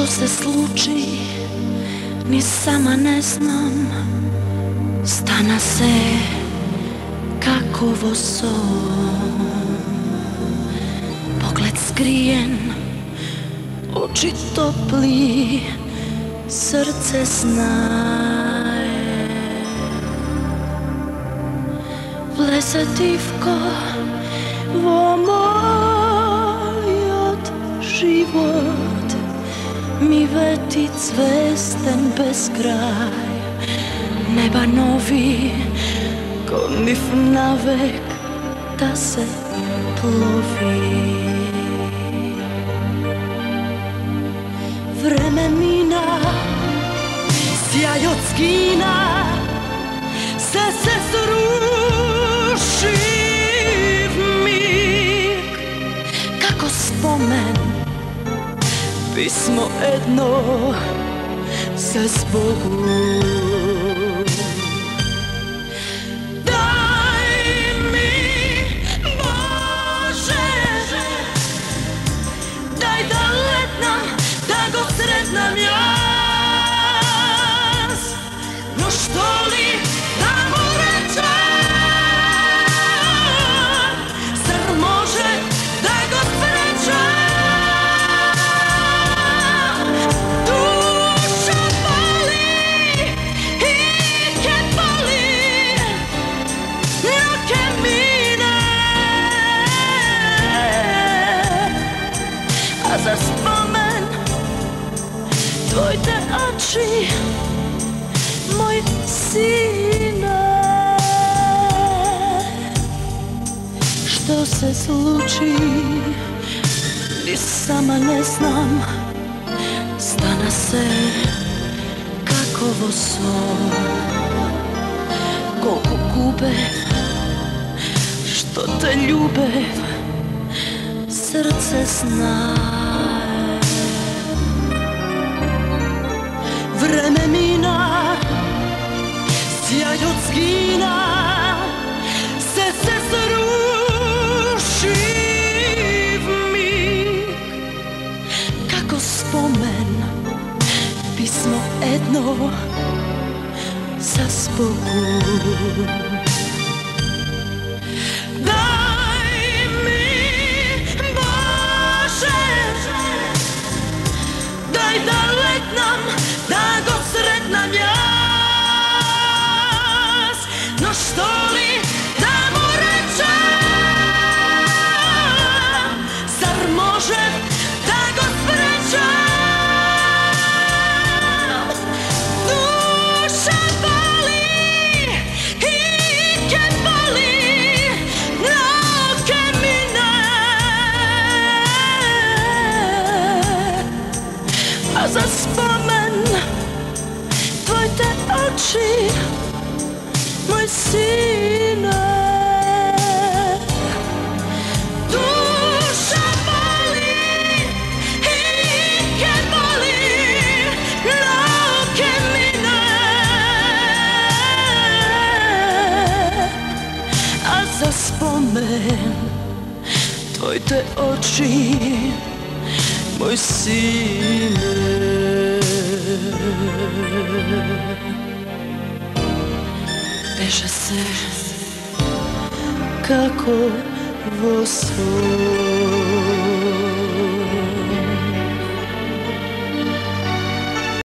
што се случи, ни сама не знам. Стана се како во сон. Поглед скриен, очи топли, срце знае. Влезе тивко во мојот живот. Mi Mývety cvesten bez kraj, neba nový, koni navek, ta se plovi. Vreme mína, sjaj od skína, письмо едно за Богу. Дай ми, Боже, дай да летна, да го сретнам. Spomen Tvojte oči Moj sine. Što se sluči Ni sama ne znam. Stana se Kakovo son Koliko gube Što te ljube Srce snaje spomen. Pismo jedno Za spogu Daj mi Bože Daj da letnam, da a za spomen. Tvoj te oči Moj sine. Spomen Tvoj te oči foi se Deixa ser Како во